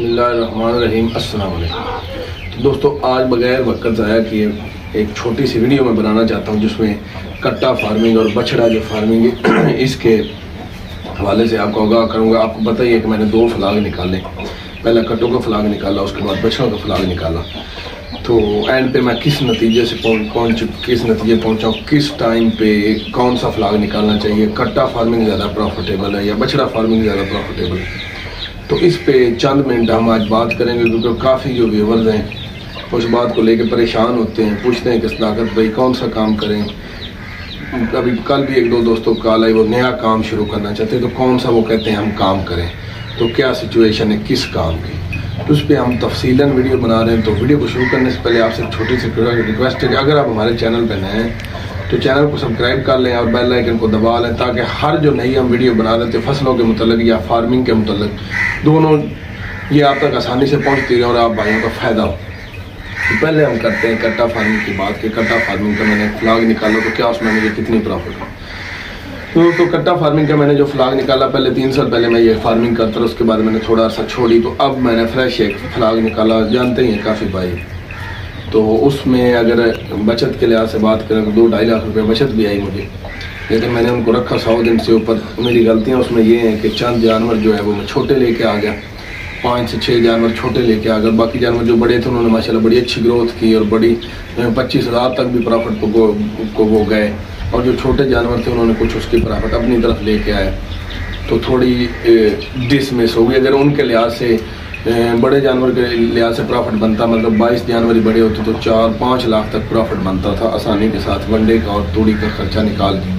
रहीम अस्सलाम वालेकुम तो दोस्तों, आज बगैर वक्त ज़ाया किए एक छोटी सी वीडियो मैं बनाना चाहता हूँ, जिसमें कट्टा फ़ार्मिंग और बछड़ा जो फ़ार्मिंग है, इसके हवाले से आपको आगाह करूँगा। आपको है कि मैंने दो फलाग निकाले। पहले कट्टों का फलाग निकाला, उसके बाद बछड़ों का फलाग निकाला। तो एंड पे मैं किस नतीजे से पहुँच, किस नतीजे पहुँचा किस टाइम पे कौन सा फलाग निकालना चाहिए? कट्टा फ़ार्मिंग ज़्यादा प्रॉफिटेबल है या बछड़ा फ़ार्मिंग ज़्यादा प्रॉफिटेबल है? तो इस पे चंद मिनट हम आज बात करेंगे, क्योंकि काफ़ी जो व्यूवर्स हैं, उस बात को लेकर परेशान होते हैं, पूछते हैं कि सदाकत भाई कौन सा काम करें। अभी कल भी एक दो दोस्तों का कॉल आई, वो नया काम शुरू करना चाहते हैं तो कौन सा वो कहते हैं हम काम करें? तो क्या सिचुएशन है, किस काम की? तो उस पर हम तफसीला वीडियो बना रहे हैं तो वीडियो को शुरू करने से पहले आपसे छोटी सी रिक्वेस्ट है कि अगर आप हमारे चैनल पर नए हैं तो चैनल को सब्सक्राइब कर लें और बेल आइकन को दबा लें ताकि हर जो नई हम वीडियो बना रहे थे फ़सलों के मतलब या फ़ार्मिंग के मतलब दोनों ये आप तक आसानी से पहुँचती रहे और आप भाइयों का फ़ायदा हो। तो पहले हम करते हैं कट्टा फ़ार्मिंग की बात कि कट्टा फ़ार्मिंग का मैंने फ्लाग निकाला तो क्या उसमें मुझे कितनी प्रॉफिट है तो तो कट्टा फ़ार्मिंग का मैंने जो फ्लाग निकाला, पहले तीन साल पहले मैं ये फ़ार्मिंग करता था उसके बाद मैंने थोड़ा सा छोड़ी तो अब मैंने फ्रेश एक फ्लाग निकाला, जानते ही हैं काफ़ी भाई। तो उसमें अगर बचत के लिहाज से बात करें तो दो ढाई लाख रुपये बचत भी आई मुझे। लेकिन मैंने उनको रखा सौ दिन से ऊपर। मेरी गलतियाँ उसमें ये हैं कि चंद जानवर जो है वो मैं छोटे लेके आ गया। पाँच से छः जानवर छोटे लेके आ गए। बाकी जानवर जो बड़े थे उन्होंने माशाल्लाह बड़ी अच्छी ग्रोथ की और बड़ी पच्चीस हज़ार तक भी प्रॉफिट को, को वो गए। और जो छोटे जानवर थे उन्होंने कुछ उसकी प्रॉफिट अपनी तरफ़ लेके आए। तो थोड़ी डिसमिस हो गई अगर उनके लिहाज से बड़े जानवर के लिहाज से प्रॉफिट बनता मतलब बाईस जानवर बड़े होते तो चार पाँच लाख तक प्रॉफिट बनता था आसानी के साथ, वनडे का और तूड़ी का खर्चा निकाल के।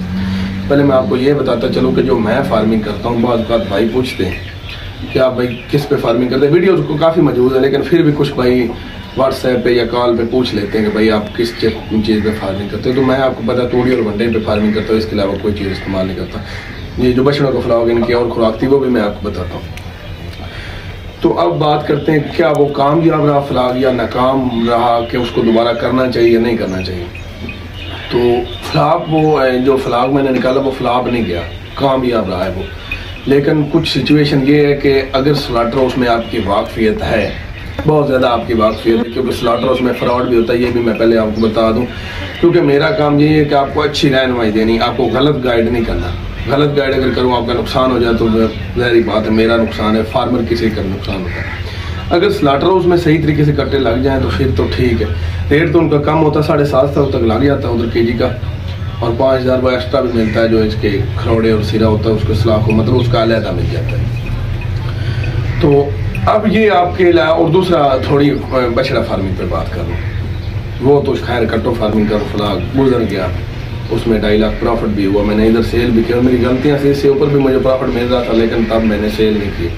पहले मैं आपको ये बताता चलूँ कि जो मैं फ़ार्मिंग करता हूँ बाद भाई पूछते हैं कि आप भाई किस पे फ़ार्मिंग करते हैं। वीडियो को काफ़ी मौजूद है, लेकिन फिर भी कुछ भाई व्हाट्सएप पे या कॉल पे पूछ लेते हैं कि भाई आप किस चीज़ पे फ़ार्मिंग करते हो। तो मैं आपको पता, तूड़ी और वनडे पे फ़ार्मिंग करता हूँ, इसके अलावा कोई चीज़ इस्तेमाल नहीं करता। ये जो बछड़ों का फ्लाग इनकी और खुराक थी, वो भी मैं आपको बताता हूँ। तो अब बात करते हैं क्या वो कामयाब रहा फ्लाग या नाकाम रहा कि उसको दोबारा करना चाहिए या नहीं करना चाहिए। तो फ्लाप वो जो फ्लाग मैंने निकाला, वो फ्लाप नहीं गया। कामयाब रहा है वो। लेकिन कुछ सिचुएशन ये है कि अगर स्लाटर हाउस में आपकी वाकफियत है, बहुत ज़्यादा आपकी वाकफियत है, क्योंकि स्लाटर हाउस में फ्रॉड भी होता है, ये भी मैं पहले आपको बता दूँ। क्योंकि मेरा काम ये है कि आपको अच्छी रहनमाई देनी, आपको गलत गाइड नहीं करना। गलत गाइड अगर करूँ, आपका नुकसान हो जाए तो जहरी बात है, मेरा नुकसान है फार्मर किसी का नुकसान होता है। अगर स्लाटर हाउस में सही तरीके से कट्टे लग जाएँ तो फिर तो ठीक है। रेट तो उनका कम होता है साढ़े सात सौ तक लग जाता है उधर के जी का, और पाँच हज़ार रुपये एक्स्ट्रा भी मिलता है जो इसके खरोड़े और सिरा होता है, उसके सलाख को मतलब उसका अलहदा मिल जाता है। तो अब ये आपके और दूसरा थोड़ी बछड़ा फ़ार्मिंग पर बात करूँ वो तो खैर कट्टो फ़ार्मिंग का फलाग गुजर गया। उसमें ढाई लाख प्रॉफिट भी हुआ। मैंने इधर सेल भी किया मेरी गलतियाँ से इससे ऊपर भी मुझे प्रॉफिट मिल रहा था, लेकिन तब मैंने सेल नहीं की।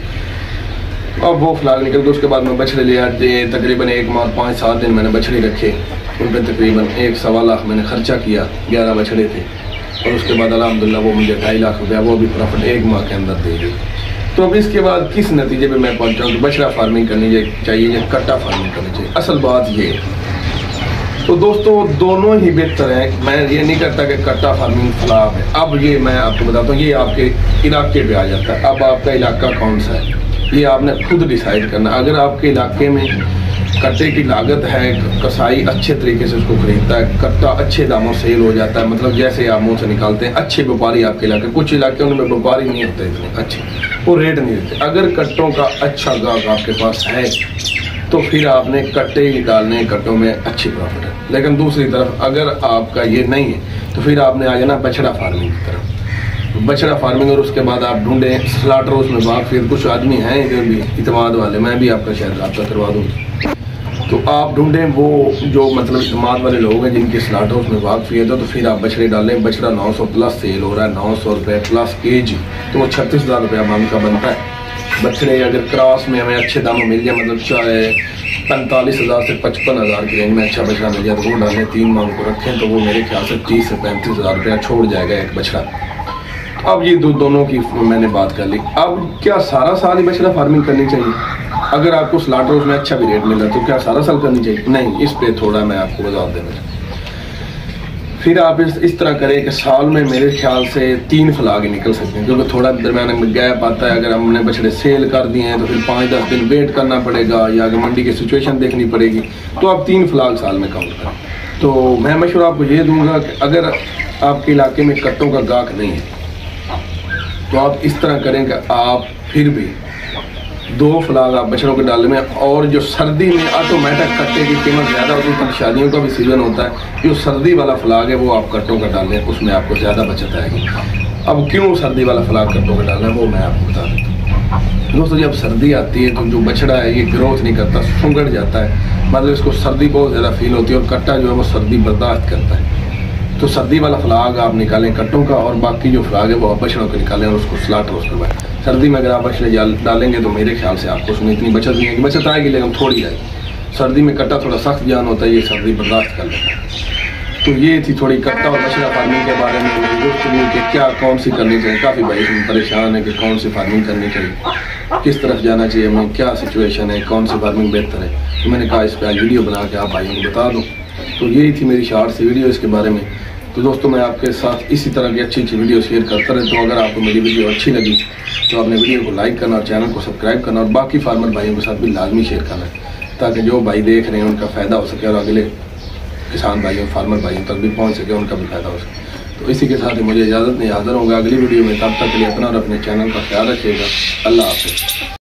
अब वो फ़िलहाल निकल गए उसके बाद मैं बछड़े ले आते तकरीबन एक माह, पाँच, सात दिन मैंने बछड़े रखे। उन पर तकरीबन एक सवा लाख मैंने खर्चा किया, ग्यारह बछड़े थे। और उसके बाद अलहमदिल्ला वो मुझे ढाई लाख रुपया, वो भी प्रॉफिट एक माह के अंदर दे गई तो अब इसके बाद किस नतीजे पे मैं पहुँचा हूँ कि बछड़ा फ़ार्मिंग करनी चाहिए या कट्टा फ़ार्मिंग करनी चाहिए? असल बात ये तो दोस्तों, दोनों ही बेहतर है। मैं ये नहीं करता कि कट्टा फ़ार्मिंग खिलाफ है। अब ये मैं आपको बताता हूँ, ये आपके इलाके पे आ जाता है। अब आपका इलाका कौन सा है? ये आपने खुद डिसाइड करना अगर आपके इलाके में कट्टे की लागत है, कसाई अच्छे तरीके से उसको खरीदता है, कट्टा अच्छे दामों सेल हो जाता है मतलब जैसे आप मुँह से निकालते हैं, अच्छे व्यापारी आपके इलाके कुछ इलाके उनमें व्यापारी नहीं होते इतने अच्छे, वो रेट नहीं देते। अगर कट्टों का अच्छा गाहक आपके पास है तो फिर आपने कट्टे ही निकालने कट्टों में अच्छी प्रॉफिट है। लेकिन दूसरी तरफ़, अगर आपका ये नहीं है तो फिर आपने आ जाना बछड़ा फ़ार्मिंग की तरफ़। बछड़ा फ़ार्मिंग और उसके बाद आप ढूंढे स्लाटर उसमें बाग, फिर कुछ आदमी हैं इधर भी इतमाद वाले, मैं भी आपका शायद रबता करवा दूँ। तो आप ढूंढें वो जो मतलब इतमाद वाले लोग हैं जिनके स्लाटर उसमें वाक फिर तो फिर आप बछड़े डालें, बछड़ा 900 प्लस सेल हो रहा है, नौ सौ रुपये प्लस के जी तो वो छत्तीस हज़ार रुपया का बनता है। बछड़े अगर क्रॉस में हमें अच्छे दामों मिल जाए मतलब चाहे पैंतालीस हज़ार से पचपन हज़ार की रेंज में अच्छा बछड़ा मिल जाए तो वो डालें तीन मांग को रखें तो वो मेरे ख्याल से तीस से पैंतीस हज़ार रुपया छोड़ जाएगा एक बछड़ा। अब ये दो दोनों की मैंने बात कर ली। अब क्या सारा साल ही बछड़ा फ़ार्मिंग करनी चाहिए? अगर आपको स्लाटर उसमें अच्छा भी रेट मिल तो क्या सारा साल करनी चाहिए? नहीं, इस पर थोड़ा मैं आपको बता देना फिर आप इस इस तरह करें कि साल में मेरे ख्याल से तीन फलाग निकल सकते हैं, क्योंकि थोड़ा दरम्यान में गैप आता है। अगर हमने बछड़े सेल कर दिए हैं तो फिर पाँच दस दिन वेट करना पड़ेगा, या अगर मंडी की सिचुएशन देखनी पड़ेगी तो आप तीन फलाग साल में काउंट करें। तो मैं मशवरा आपको ये दूँगा कि अगर आपके इलाके में कट्टों का गाहक नहीं है तो आप इस तरह करें कि आप फिर भी दो फलाग आप बछड़ों के डाले में, और जो सर्दी में ऑटोमेटिक कट्टे की कीमत ज़्यादा होती है शादियों का भी सीज़न होता है। जो सर्दी वाला फ्लाग है, वो आप कट्टों का डालें, उसमें आपको ज़्यादा बचत आएगी। अब क्यों सर्दी वाला फ्लाग कट्टों का डालना है, वो मैं आपको बता देता हूँ। दोस्तों, जब सर्दी आती है तो जो बछड़ा है, ये ग्रोथ नहीं करता, सुगड़ जाता है। मतलब इसको सर्दी बहुत ज़्यादा फील होती है, और कट्टा जो है, वो सर्दी बर्दाश्त करता है। तो सर्दी वाला फ्लाग आप निकालें, कट्टों का और बाकी जो फ्लाग है वो आप बछड़ों के निकालें और उसको स्लाटर उसके बाद सर्दी में अगर आप बछड़े डालेंगे तो मेरे ख्याल से आपको उसमें इतनी बचत नहीं आएगी बचत आएगी, लेकिन थोड़ी आएगी। सर्दी में कट्टा थोड़ा सख्त जान होता है, ये सर्दी बर्दाश्त कर लेता है। तो ये थी थोड़ी कट्टा और बछड़ा फ़ार्मिंग के बारे में गुफ्तु कि क्या, कौन सी करनी चाहिए? काफ़ी भाई इसमें परेशान है कि कौन सी फ़ार्मिंग करनी चाहिए। किस तरफ़ जाना चाहिए, हमें क्या सिचुएशन है, कौन सी फ़ार्मिंग बेहतर है? तो मैंने कहा इस पर वीडियो बना के आप भाइयों को बता दूँ। तो यही थी मेरी शार्ट सी वीडियो इसके बारे में। तो दोस्तों, मैं आपके साथ इसी तरह की अच्छी अच्छी वीडियो शेयर करता रहता हूँ। अगर आपको मेरी वीडियो अच्छी लगी तो आपने वीडियो को लाइक करना और चैनल को सब्सक्राइब करना और बाकी फार्मर भाइयों के साथ भी लाजमी शेयर करना, ताकि जो भाई देख रहे हैं, उनका फ़ायदा हो सके और अगले किसान भाइयों फार्मर भाइयों तक भी पहुँच सके, उनका भी फ़ायदा हो सके। तो इसी के साथ ही मुझे इजाज़त नहीं, हाजिर होगा अगली वीडियो में। तब तक के लिए अपना और अपने चैनल का ख्याल रखिएगा। अल्लाह हाफिज़।